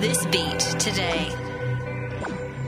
this beat today.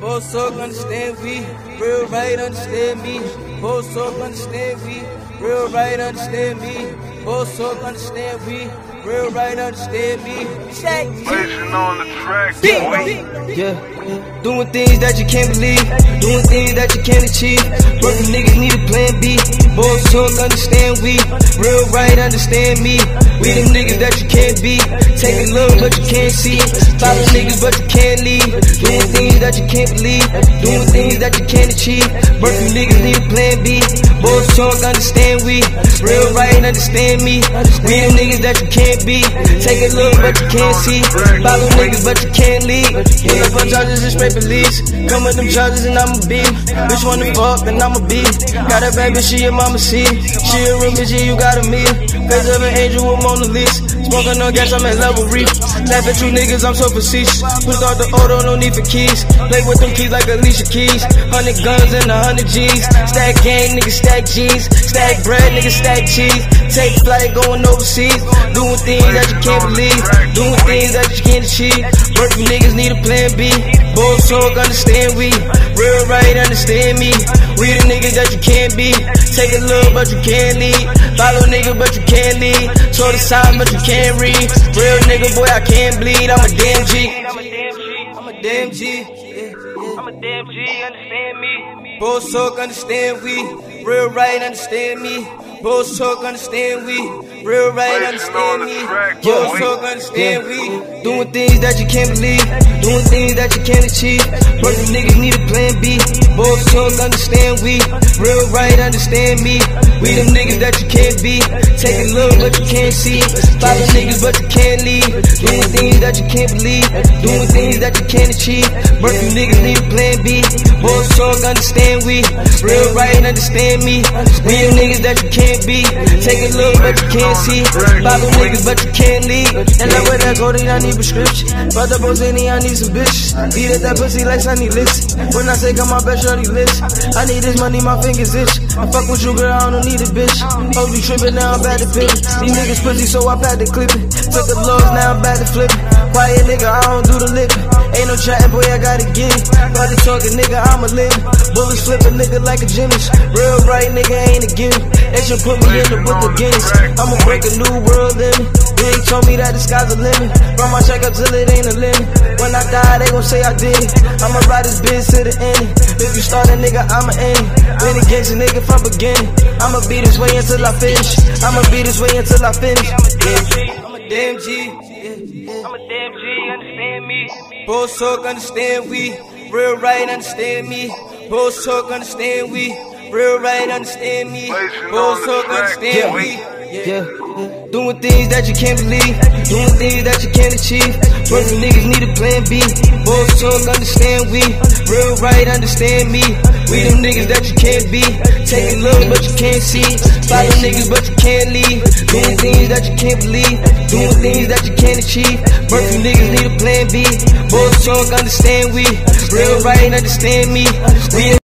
Both talk, understand we. Real right, understand me. Both talk, understand we. Real right, understand me. Both talk, understand we. Real right, understand me. Check. Blazing on the track, boy. Yeah. Doing things that you can't believe, doing things that you can't achieve. Broken niggas need a plan B. Both talk, understand we. Real right, understand me. We them niggas that you can't be. Take a look, but you can't see. Follow niggas, but you can't leave. Doing things that you can't believe, doing things that you can't achieve. Broken niggas need a plan B. Both talk, understand we. Real right, understand me. We them niggas that you can't be. Take a look, but you can't see. Follow niggas, but you can't leave. Pull up on charges and straight police. Come with them charges and I'ma be. Bitch wanna fuck and I'ma be. Got a baby, she your mama see. She a real bitch, you got a me. Face of an angel with Mona Lisa. Smoking on gas, I'm at level reef. Laugh at you niggas, I'm so facetious. Put out the auto, no need for keys. Play with them keys like Alicia Keys. Hundred guns and a hundred G's. Stack gang, niggas stack G's. Stack bread, niggas stack cheese. Take flight, going overseas. Doing things that you can't believe. Doing things that you can't achieve. Working niggas need a plan B. Both talk, understand we. Real right, understand me. We the niggas that you can't be. Take a look, but you can't lead. Follow nigga, but you can't lead. Saw the sign, but you can't read. Real nigga, boy, I can't bleed. I'm a damn G. I'm a damn G. I'm a damn G, understand me. Both talk, understand we. Real right, understand me. Both talk, understand we. Real right, understand me. Both talk, understand we. Doing things that you can't believe. Doing things that you can't achieve. Broken niggas need a plan B. Both talk, understand we. Real right, understand me. We them niggas that you can't be. Take a look, but you can't see. Follow niggas, but you can't leave. Doing things that you can't believe. Doing things that you can't achieve. Broken niggas need a plan B. Both talk, understand we. Real right, understand me. Them niggas that you can't be. Take a look, but you can't see. Follow niggas, but you can't leave. And that way that go, then I need prescription. Fuck the any, I need some bitches. Beat at that pussy like Sonny Liston. When I say come my best shorty list. I need this money, my fingers itch. I fuck with you, girl, I don't need a bitch. You trippin', now I'm bad to pick. These niggas pussy, so I had to clip it. Took the blows, now I'm bad to flip it. Quiet nigga, I don't do the lippin'. Ain't no chatting, boy, I gotta get it. About to nigga, I'm a living. Bullets flipping, nigga, like a gymnast. Real right, nigga, ain't a gimme. They should put me in the book of Guinness. I'ma break a new world limit. Big told me that the sky's the limit. Run my check up till it ain't a limit. When I die, they gon' say I did it. I'ma ride this bitch to the end. If you start a nigga, I'ma end it. Been against a nigga from beginning. I'ma be this way until I finish. I'ma be this way until I finish. Yeah. I'm a damn G. Yeah. I'm a damn G, understand me. Both talk, understand we. Real right, understand me. Both talk, understand we. Real right, understand me. Both talk, understand we. Yeah. Doing things that you can't believe, doing things that you can't achieve. Broken niggas need a plan B. Both talk, understand we. Real right, understand me. We them niggas that you can't be. Take a look, but you can't see. Follow niggas, but you can't leave. Doing things that you can't believe, doing things that you can't achieve. Broken niggas need a plan B. Both talk, understand we. Real right, understand me. We